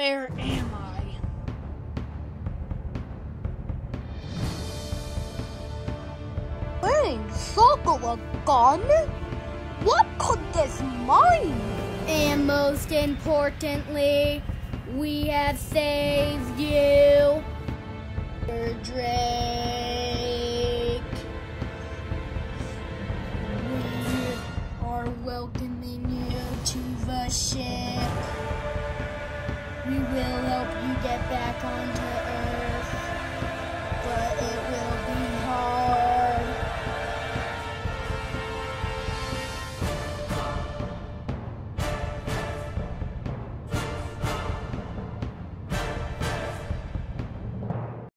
Where am I? Wearing circle gun? What could this mean? And most importantly, we have saved you. Drake. We are welcoming you to the ship. We will help you get back on will